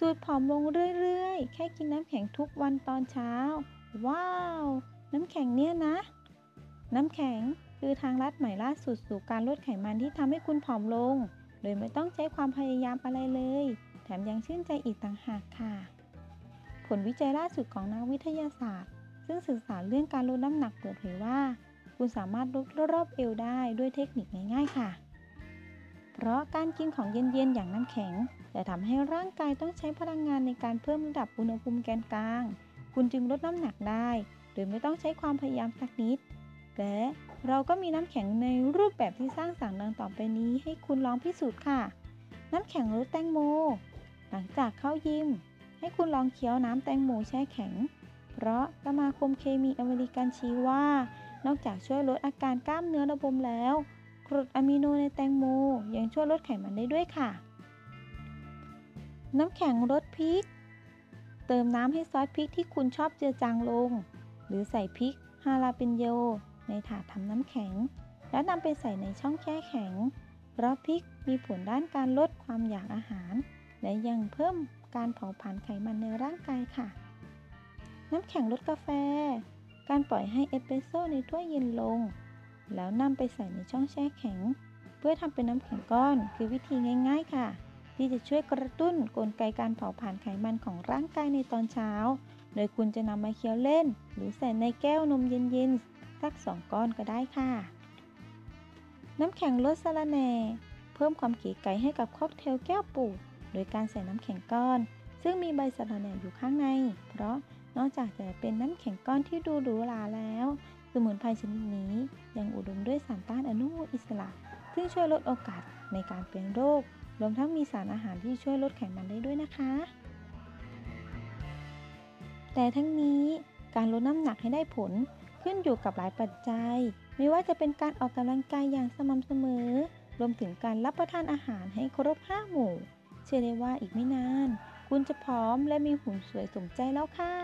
สูตรผอมลงเรื่อยๆ แค่กินน้ำแข็งทุกวันตอนเช้า ว้าว น้ำแข็งเนี่ยนะ น้ำแข็งคือทางลัดใหม่ล่าสุดสู่การลดไขมันที่ทำให้คุณผอมลง โดยไม่ต้องใช้ความพยายามอะไรเลย แถมยังชื่นใจอีกต่างหากค่ะ ผลวิจัยล่าสุดของนักวิทยาศาสตร์ ซึ่งศึกษาเรื่องการลดน้ำหนักเปิดเผยว่า คุณสามารถลดรอบเอวได้ด้วยเทคนิคง่ายๆค่ะ เพราะการกินของเย็นๆ อย่างน้ำแข็ง จะทำให้ร่างกายต้องใช้พลังงานในการเพิ่มระดับอุณหภูมิแกนกลาง คุณจึงลดน้ำหนักได้ โดยไม่ต้องใช้ความพยายามสักนิด และเราก็มีน้ำแข็งในรูปแบบที่สร้างสรรค์ดังต่อไปนี้ให้คุณลองพิสูจน์ค่ะ น้ำแข็งรสแตงโม หลังจากเข้ายิม ให้คุณลองเคี้ยวน้ำแตงโมแช่แข็ง เพราะสมาคมเคมีอเมริกันชี้ว่า นอกจากช่วยลดอาการกล้ามเนื้อระบมแล้ว กรดอะมิโนในแตงโม ยังช่วยลดไขมันได้ด้วยค่ะ น้ำแข็งรสพริก เติมน้ำให้ซอสพริกที่คุณชอบเจือจางลง หรือใส่พริกฮาลาเปนโยในถาดทำน้ำแข็ง แล้วนำไปใส่ในช่องแช่แข็ง เพราะพริกมีผลด้านการลดความอยากอาหาร และยังเพิ่มการเผาผลาญไขมันในร่างกายค่ะ น้ำแข็งรสกาแฟ การปล่อยให้เอสเปรสโซ่ในถ้วยเย็นลง แล้วนำไปใส่ในช่องแช่แข็ง เพื่อทำเป็นน้ำแข็งก้อน คือวิธีง่ายๆค่ะ ที่จะช่วยกระตุ้นกลไกการเผาผลาญไขมันของร่างกายในตอนเช้า โดยคุณจะนำมาเคี้ยวเล่น หรือใส่ในแก้วนมเย็นๆสัก 2 ก้อนก็ได้ค่ะ น้ำแข็งรสสะระแหน่เพิ่มความเก๋ไก๋ให้กับค็อกเทลแก้วปูดโดยการใส่น้ำแข็งก้อน ซึ่งมีใบสะระแหน่อยู่ข้างใน เพราะนอกจากจะเป็นน้ำแข็งก้อนที่ดูหรูหราแล้ว สมุนไพรชนิดนี้ยังอุดมด้วยสารต้านอนุมูลอิสระ ซึ่งช่วยลดโอกาสในการเป็นโรค รวมทั้งมีสารอาหารที่ช่วยลดไขมันได้ด้วยนะคะ แต่ทั้งนี้การลดน้ำหนักให้ได้ผลขึ้นอยู่กับหลายปัจจัย ไม่ว่าจะเป็นการออกกำลังกายอย่างสม่ำเสมอ รวมถึงการรับประทานอาหารให้ครบห้าหมู่ เชื่อได้ว่าอีกไม่นาน คุณจะพร้อมและมีหุ่นสวยสมใจแล้วค่ะ